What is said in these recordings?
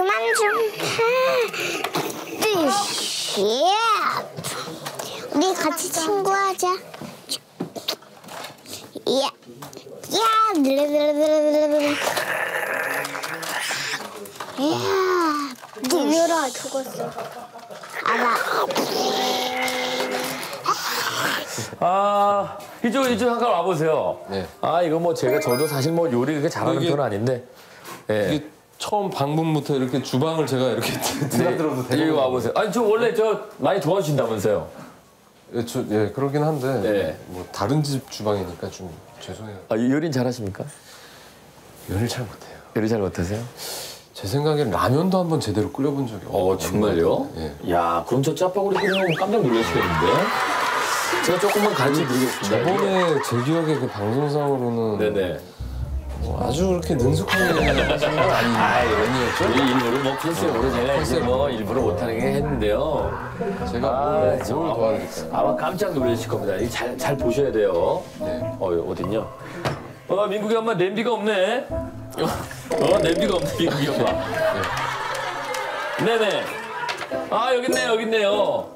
그만 좀 해. shit. 우리 같이 친구하자. 야, 야, 야, 누유라 죽었어. 알아. 아 이쪽 이쪽 잠깐 와보세요. 네. 아 이거 뭐 제가 저도 사실 뭐 요리 그렇게 잘하는 이게, 편은 아닌데. 예. 이게... 처음 방문부터 이렇게 주방을 제가 이렇게 드나들어도 네, 이리 와보세요. 아니 저 원래 저 많이 도와주신다면서요. 예, 저, 예, 그러긴 한데 네. 뭐 다른 집 주방이니까 좀 죄송해요. 아, 요리는 잘하십니까? 요리를 잘 못해요. 요리 잘 못하세요? 제 생각엔 라면도 한번 제대로 끓여본 적이 없어요. 어 정말요? 예. 야 그럼 저 짜파구리 끓이면 깜짝 놀라시겠는데? 제가 조금만 가르쳐 드리겠습니다. 저번에 제 기억에 그 방송상으로는 네네. 뭐 아주 그렇게 능숙하게 하신 건 아니, 아니었죠? 우리 일부러 뭐 컨셉으로 제가 이제 뭐 일부러 못하는 게 했는데요. 제가 아, 뭘, 저뭘 아마, 도와드릴까요? 아마 깜짝 놀라실 겁니다. 이거 잘, 잘 보셔야 돼요. 네. 어, 어딨냐? 어, 민국이 엄마 냄비가 없네. 어, 냄비가 없네, 민국이 엄마. 네네. 아, 여기 있네요, 여기 있네요.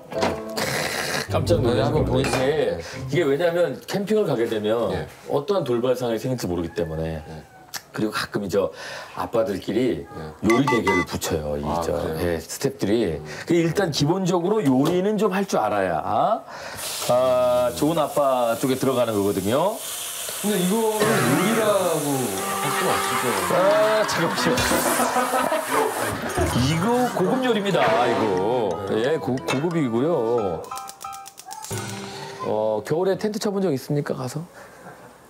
깜짝 네, 놀라실 한번. 보겠습니다. 이게, 이게 왜냐면 캠핑을 가게 되면 예. 어떠한 돌발 상황이 생길지 모르기 때문에 그리고 가끔 이제 아빠들끼리 요리 대결을 붙여요. 이 아, 저 그래요? 예, 스태프들이. 그 일단 기본적으로 요리는 좀 할 줄 알아야 아, 좋은 아빠 쪽에 들어가는 거거든요. 근데 이거를 요리라고 할 수는 거예요. 아, 잠깐만요. 이거 고급 요리입니다, 이거. 예, 고, 고급이고요. 어, 겨울에 텐트 쳐본 적 있습니까, 가서?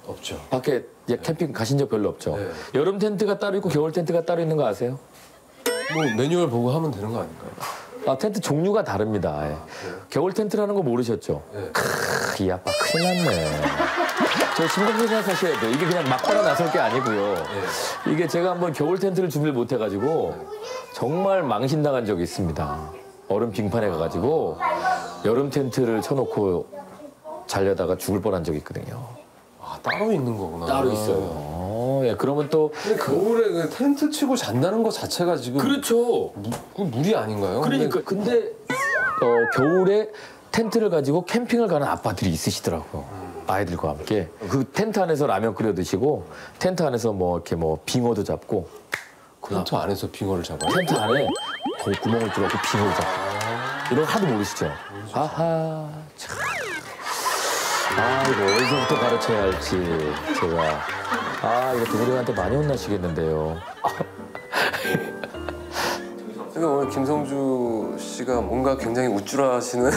없죠. 밖에 이제 캠핑 가신 적 별로 없죠. 네. 여름 텐트가 따로 있고 겨울 텐트가 따로 있는 거 아세요? 뭐 매뉴얼 보고 하면 되는 거 아닌가요? 아, 텐트 종류가 다릅니다. 예. 겨울 텐트라는 거 모르셨죠? 네. 크, 이 아빠 큰일 났네. 저 심각하게 생각하셔야 돼요. 이게 그냥 막다가 나설 게 아니고요. 이게 제가 한번 겨울 텐트를 준비를 못 해가지고 정말 망신당한 적이 있습니다. 얼음 빙판에 가가지고 여름 텐트를 쳐놓고 자려다가 죽을 뻔한 적이 있거든요. 아 따로 있는 거구나. 따로 있어요. 어, 예, 그러면 또 근데 겨울에 그 텐트 치고 잔다는 거 자체가 지금 그렇죠. 그 무리 아닌가요? 그러니까 근데 어, 겨울에 텐트를 가지고 캠핑을 가는 아빠들이 있으시더라고요. 아이들과 함께 그 텐트 안에서 라면 끓여 드시고 텐트 안에서 뭐 이렇게 뭐 빙어도 잡고 근데 텐트 안에서 빙어를 잡아요? 텐트 안에 고- 구멍을 뚫어갖고 빙어를 잡고 이런 거 하도 모르시죠? 아하 참. 아 이거 어디서부터 가르쳐야 할지 제가 아 이거 도구리한테 많이 혼나시겠는데요. 그러니까 오늘 김성주 씨가 뭔가 굉장히 우쭐하시는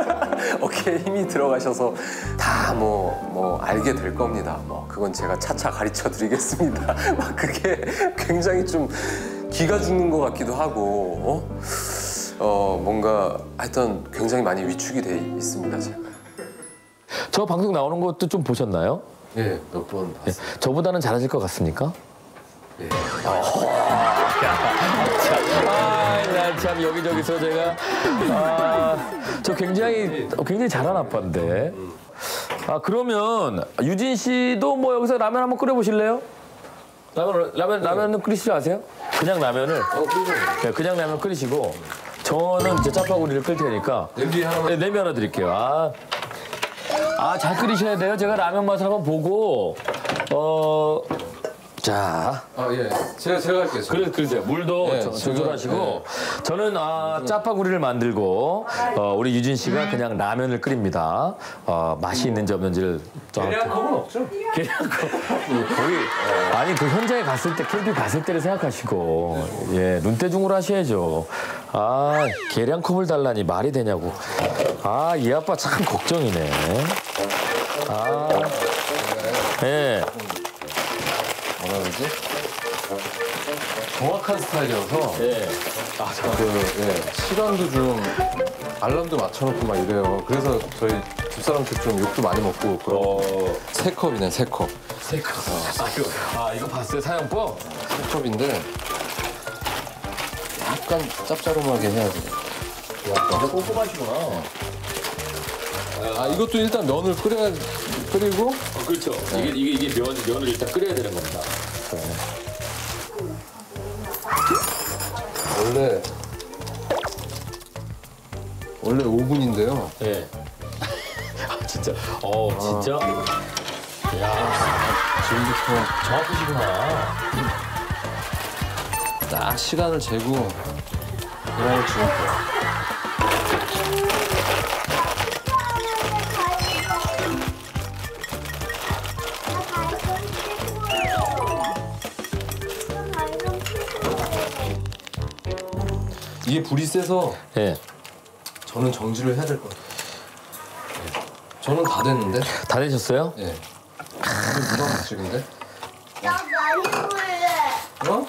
어깨에 힘이 들어가셔서 다뭐뭐 알게 될 겁니다. 뭐 그건 제가 차차 가르쳐 드리겠습니다. 막 그게 굉장히 좀 기가 죽는 것 같기도 하고 어? 어 뭔가 하여튼 굉장히 많이 위축이 돼 있습니다 제가. 저 방송 나오는 것도 좀 보셨나요? 예, 몇번 예, 봤어요. 저보다는 잘하실 것 같습니까? 예. 아, 나참 여기저기서 제가 아, 저 굉장히 어, 굉장히 잘한 아빠인데. 아 그러면 유진 씨도 뭐 여기서 라면 한번 끓여 보실래요? 라면 라면 라면은 끓이실 줄 아세요? 그냥 라면을 어. 네, 그냥 라면 끓이시고 저는 이제 짜파구리를 끓일 테니까 냄비 하나만 네, 냄비 하나 드릴게요. 아, 아, 잘 끓이셔야 돼요. 제가 라면 맛을 한번 보고, 어, 자. 아 예, 제가 제가 할게요. 그래, 그러세요. 물도 네, 저- 조절하시고. 네. 저는 아, 짜파구리를 만들고, 어, 우리 유진 씨가 그냥 라면을 끓입니다. 어, 맛이 있는지 없는지를. 저- 계량컵은 없죠? 계량컵. 거기, 아니, 그 현장에 갔을 때, 캠핑 갔을 때를 생각하시고, 예, 눈대중으로 하셔야죠. 아, 계량컵을 달라니 말이 되냐고. 아, 이 아빠 참 걱정이네. 아, 예. 뭐라 그러지? 정확한 스타일이어서 예. 그 예, 시간도 좀 알람도 맞춰놓고 막 이래요. 그래서 저희 두 사람한테 좀 욕도 많이 먹고 그런 어, 세 컵이네 세 컵. 세 컵. 아, 이거, 아, 이거 봤어요? 사연법? 세 컵인데 약간 짭짤하게 해야 돼. 진짜 꼼꼼하시구나. 아 이것도 일단 면을 끓여 끓이고 어, 그렇죠. 이게, 이게, 이게 면, 면을 일단 끓여야 되는 겁니다. 원래 원래 5분인데요. 예. 아, 진짜. 어, 진짜. 야, 지금부터 정확하시구나. 딱 시간을 재고 계란을 지을 거예요. 이게 불이 세서 예. 저는 정지를 해야 될 것 같아요. 네. 저는 다 됐는데? 다 되셨어요? 예. 이거 누가 같이 근데? 나 많이 볼래. 어?